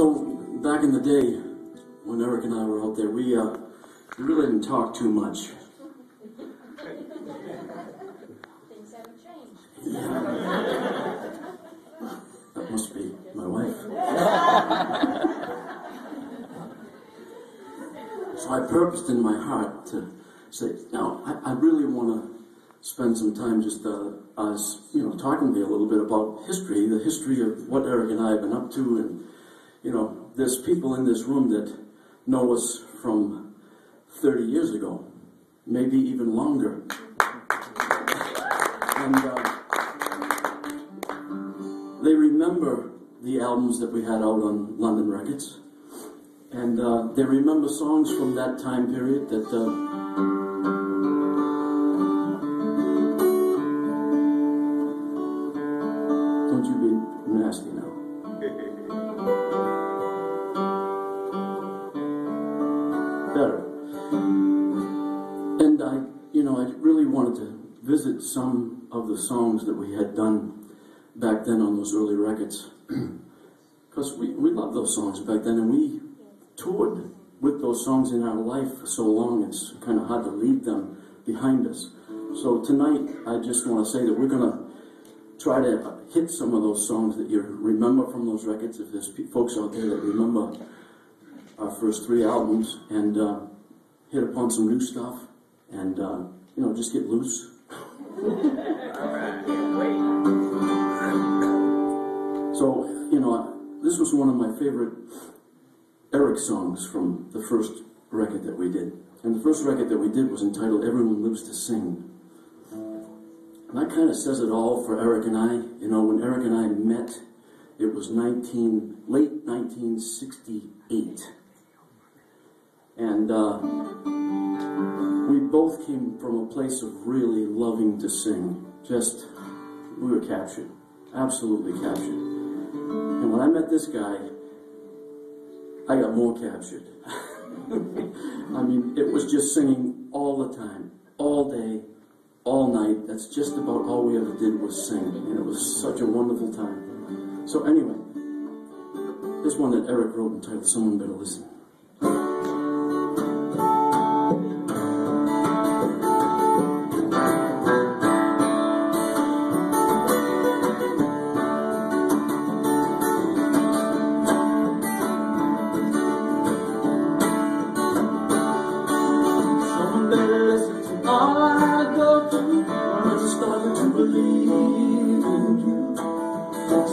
So back in the day, when Eric and I were out there, we uh, we really didn't talk too much. Things haven't changed. That must be my wife. so I purposed in my heart to say, now I, I really want to spend some time just uh, us, you know, talking to you a little bit about history, the history of what Eric and I have been up to, and you know, there's people in this room that know us from 30 years ago, maybe even longer. And uh, they remember the albums that we had out on London Records. And uh, they remember songs from that time period that uh, Better. And I, you know, I really wanted to visit some of the songs that we had done back then on those early records. Because we, we loved those songs back then and we toured with those songs in our life for so long, it's kind of hard to leave them behind us. So tonight, I just want to say that we're going to try to hit some of those songs that you remember from those records. If there's folks out there that remember our first three albums and uh, hit upon some new stuff and, uh, you know, just get loose. So, you know, this was one of my favorite Eric songs from the first record that we did. And the first record that we did was entitled Everyone Lives to Sing. And that kind of says it all for Eric and I. You know, when Eric and I met, it was 19, late 1968. And uh, we both came from a place of really loving to sing. Just, we were captured. Absolutely captured. And when I met this guy, I got more captured. I mean, it was just singing all the time, all day, all night. That's just about all we ever did was sing. And it was such a wonderful time. So, anyway, this one that Eric wrote entitled Someone Better Listen. Believe in you.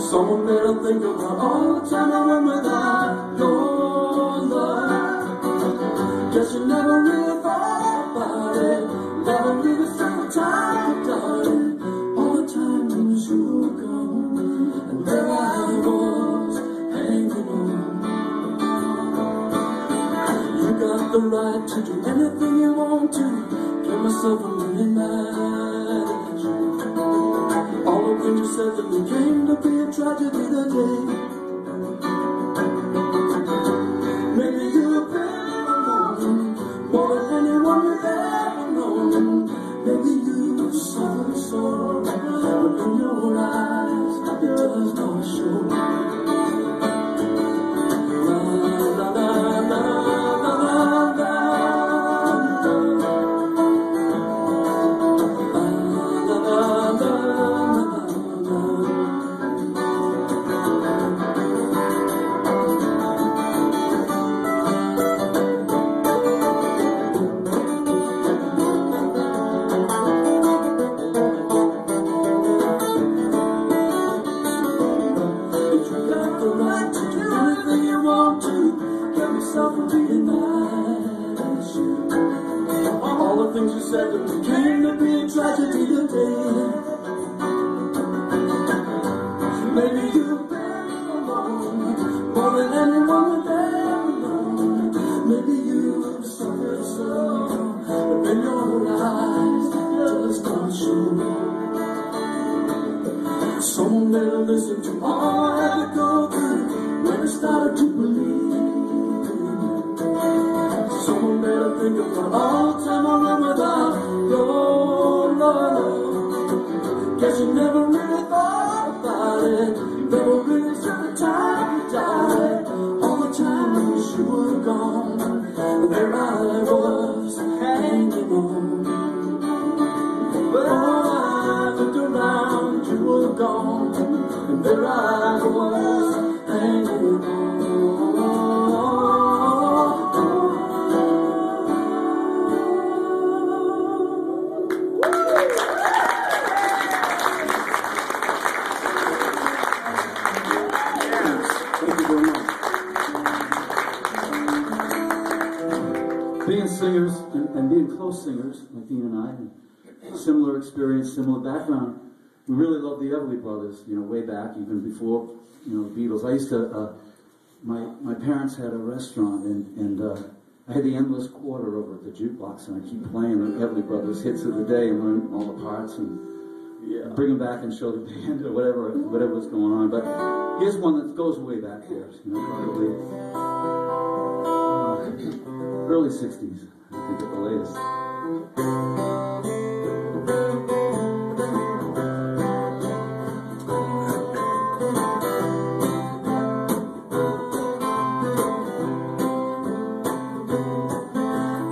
Someone better think about all the time I went without your love. Guess you never really thought about it. Never really the time, darling. All the time that you were gone, and there I was hanging on. You got the right to do anything you want to. Get myself a million mad tragedy today. To. Get yourself a beating mad at you. All the things you said to me Guess you never really thought about it Never really the time All the time you were gone there I was hanging on But looked around, you were gone. And there I singers and, and being close singers, like Dean and I, and similar experience, similar background, we really love the Everly Brothers, you know, way back, even before, you know, the Beatles. I used to, uh, my, my parents had a restaurant, and, and uh, I had the endless quarter over at the jukebox, and I keep playing the Everly Brothers hits of the day and learn all the parts and Yeah. bring them back and show the band or whatever, whatever was going on. But here's one that goes way back there, you know, probably uh, early 60s, I think at the latest.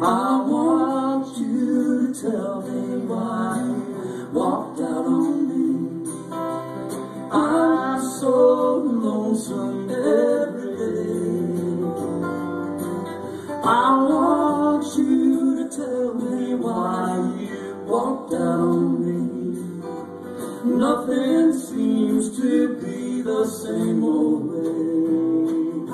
I want you to tell me why you walked out on me. I'm so lonesome the same old way.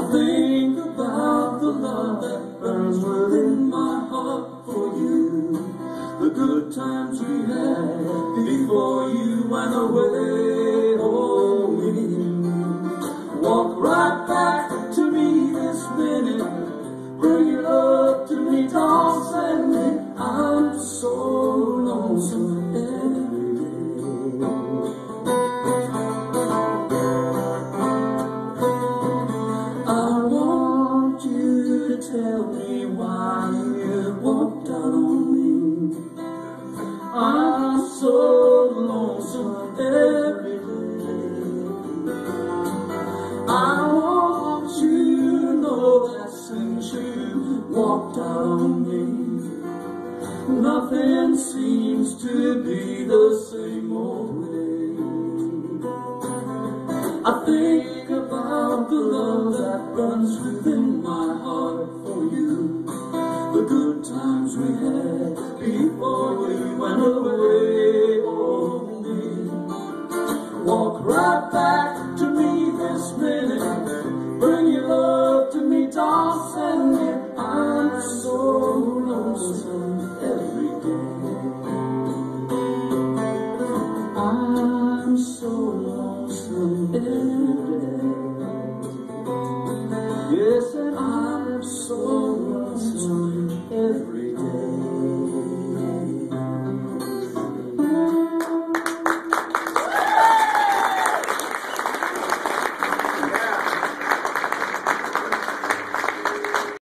I think about the love that burns within my heart for you. The good times we had walked out me, nothing seems to be the same old way. I think about the love that runs within my heart for you. The good times we had before we went away. Oh, me. Walk right back to me this minute. Bring your love to me, don't send it.